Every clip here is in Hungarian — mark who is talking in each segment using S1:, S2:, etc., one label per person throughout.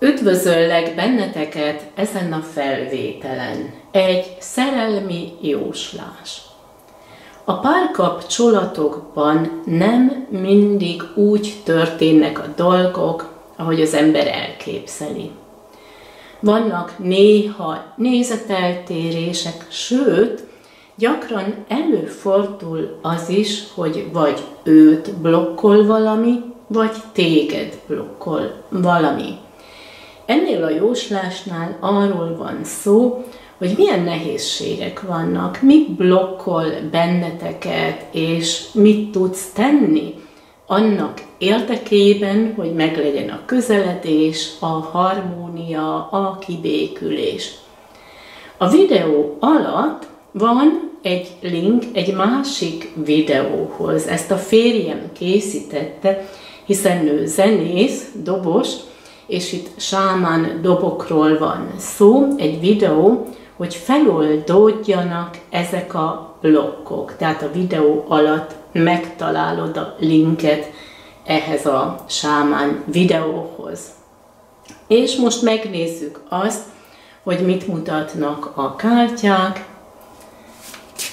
S1: Üdvözöllek benneteket ezen a felvételen. Egy szerelmi jóslás. A párkapcsolatokban nem mindig úgy történnek a dolgok, ahogy az ember elképzeli. Vannak néha nézeteltérések, sőt, gyakran előfordul az is, hogy vagy őt blokkol valami, vagy téged blokkol valami. Ennél a jóslásnál arról van szó, hogy milyen nehézségek vannak, mi blokkol benneteket, és mit tudsz tenni annak érdekében, hogy meglegyen a közeledés, a harmónia, a kibékülés. A videó alatt van egy link egy másik videóhoz. Ezt a férjem készítette, hiszen ő zenész, dobos, és itt sámán dobokról van szó, egy videó, hogy feloldódjanak ezek a blokkok. Tehát a videó alatt megtalálod a linket ehhez a sámán videóhoz. És most megnézzük azt, hogy mit mutatnak a kártyák.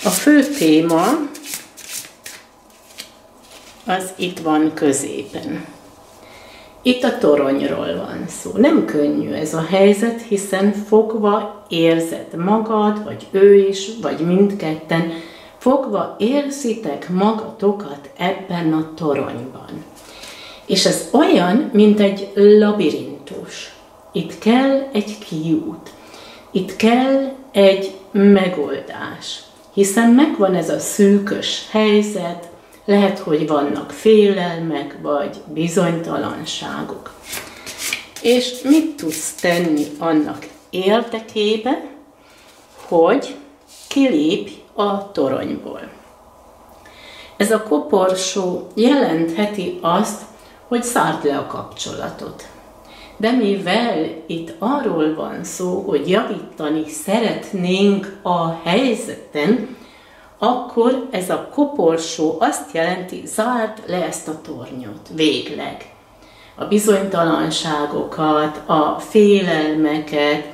S1: A fő téma az itt van középen. Itt a toronyról van szó. Nem könnyű ez a helyzet, hiszen fogva érzed magad, vagy ő is, vagy mindketten, fogva érzitek magatokat ebben a toronyban. És ez olyan, mint egy labirintus. Itt kell egy kiút. Itt kell egy megoldás. Hiszen megvan ez a szűkös helyzet, lehet, hogy vannak félelmek, vagy bizonytalanságok. És mit tudsz tenni annak érdekében, hogy kilépj a toronyból? Ez a koporsó jelentheti azt, hogy szárd le a kapcsolatot. De mivel itt arról van szó, hogy javítani szeretnénk a helyzeten, akkor ez a koporsó azt jelenti, zárd le ezt a tornyot, végleg. A bizonytalanságokat, a félelmeket,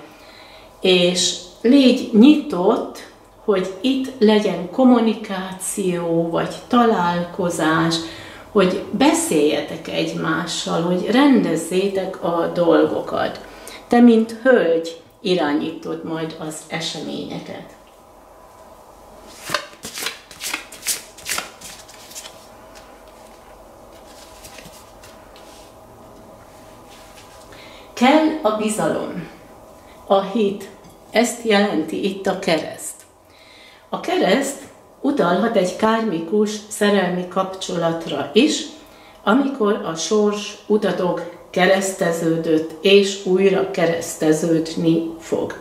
S1: és légy nyitott, hogy itt legyen kommunikáció, vagy találkozás, hogy beszéljetek egymással, hogy rendezzétek a dolgokat. Te, mint hölgy, irányítod majd az eseményeket. Kell a bizalom, a hit, ezt jelenti itt a kereszt. A kereszt utalhat egy kármikus szerelmi kapcsolatra is, amikor a sors utatok kereszteződött és újra kereszteződni fog.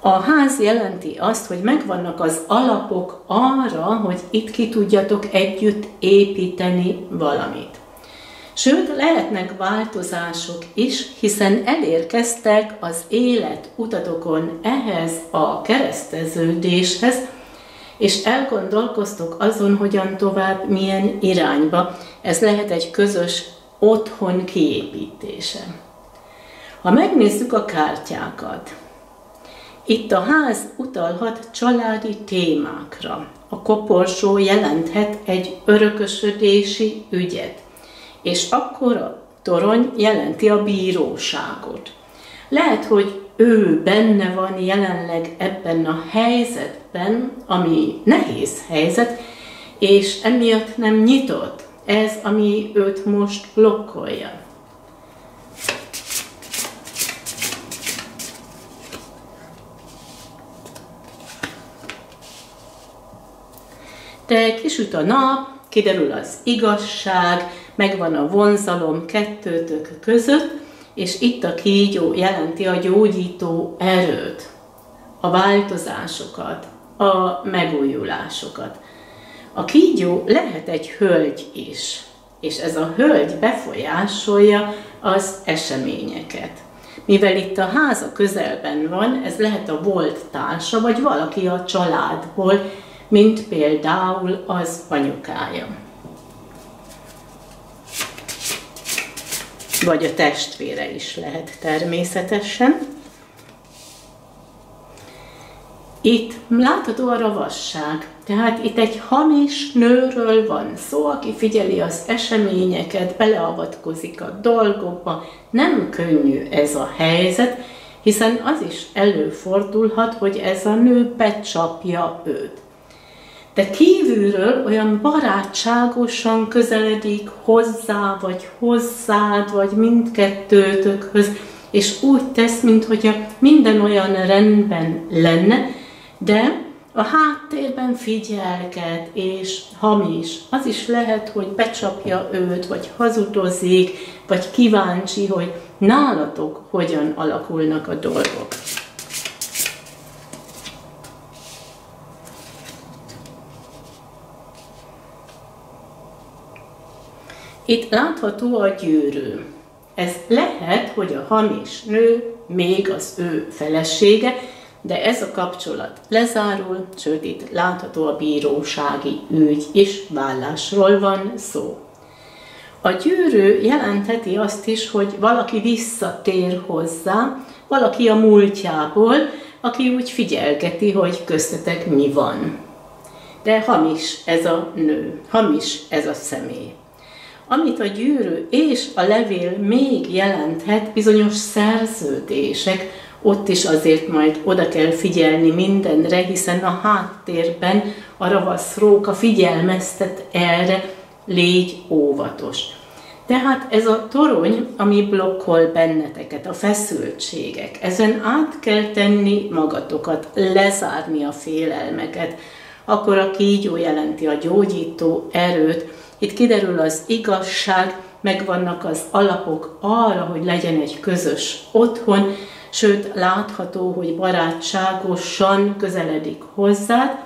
S1: A ház jelenti azt, hogy megvannak az alapok arra, hogy itt ki tudjatok együtt építeni valamit. Sőt, lehetnek változások is, hiszen elérkeztek az élet utatokon ehhez a kereszteződéshez, és elgondolkoztok azon, hogyan tovább, milyen irányba. Ez lehet egy közös otthon kiépítése. Ha megnézzük a kártyákat, itt a ház utalhat családi témákra. A koporsó jelenthet egy örökösödési ügyet és akkor a torony jelenti a bíróságot. Lehet, hogy ő benne van jelenleg ebben a helyzetben, ami nehéz helyzet, és emiatt nem nyitott. Ez, ami őt most blokkolja. De kisüt a nap, kiderül az igazság, megvan a vonzalom kettőtök között, és itt a kígyó jelenti a gyógyító erőt, a változásokat, a megújulásokat. A kígyó lehet egy hölgy is, és ez a hölgy befolyásolja az eseményeket. Mivel itt a háza közelben van, ez lehet a volt társa, vagy valaki a családból, mint például az anyukája. vagy a testvére is lehet természetesen. Itt látható a ravasság, tehát itt egy hamis nőről van szó, aki figyeli az eseményeket, beleavatkozik a dolgokba. Nem könnyű ez a helyzet, hiszen az is előfordulhat, hogy ez a nő becsapja őt. De kívülről olyan barátságosan közeledik hozzá, vagy hozzád, vagy mindkettőtökhöz, és úgy tesz, mintha minden olyan rendben lenne, de a háttérben figyelget és hamis. Az is lehet, hogy becsapja őt, vagy hazudozik, vagy kíváncsi, hogy nálatok hogyan alakulnak a dolgok. Itt látható a gyűrű. Ez lehet, hogy a hamis nő még az ő felesége, de ez a kapcsolat lezárul, sőt itt látható a bírósági ügy is, vállásról van szó. A gyűrű jelentheti azt is, hogy valaki visszatér hozzá, valaki a múltjából, aki úgy figyelgeti, hogy köztetek mi van. De hamis ez a nő, hamis ez a személy. Amit a gyűrű és a levél még jelenthet, bizonyos szerződések, ott is azért majd oda kell figyelni mindenre, hiszen a háttérben a ravasz róka figyelmeztet erre, légy óvatos. Tehát ez a torony, ami blokkol benneteket, a feszültségek, ezen át kell tenni magatokat, lezárni a félelmeket, akkor a kígyó jelenti a gyógyító erőt, itt kiderül az igazság, megvannak az alapok arra, hogy legyen egy közös otthon, sőt látható, hogy barátságosan közeledik hozzád.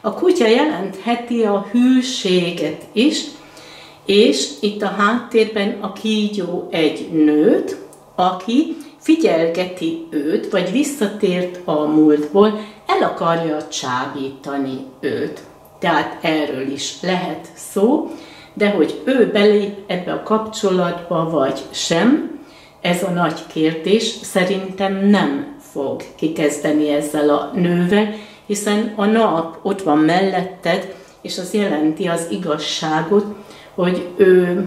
S1: A kutya jelentheti a hűséget is, és itt a háttérben a kígyó egy nőt, aki figyelgeti őt, vagy visszatért a múltból, el akarja csábítani őt. Tehát erről is lehet szó, de hogy ő belép ebbe a kapcsolatba, vagy sem, ez a nagy kérdés szerintem nem fog kikezdeni ezzel a nővel, hiszen a nap ott van melletted, és az jelenti az igazságot, hogy ő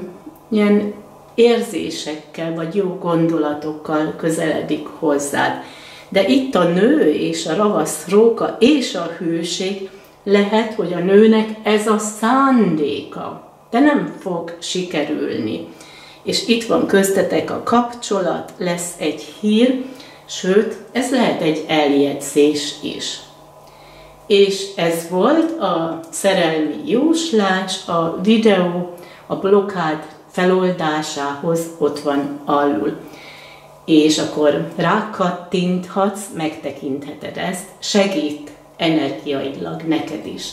S1: ilyen érzésekkel vagy jó gondolatokkal közeledik hozzád. De itt a nő és a ravasz róka és a hőség lehet, hogy a nőnek ez a szándéka, de nem fog sikerülni és itt van köztetek a kapcsolat, lesz egy hír, sőt, ez lehet egy eljegyzés is. És ez volt a szerelmi jóslás, a videó, a blokád feloldásához ott van alul. És akkor rákattinthatsz, megtekintheted ezt, segít energiailag neked is.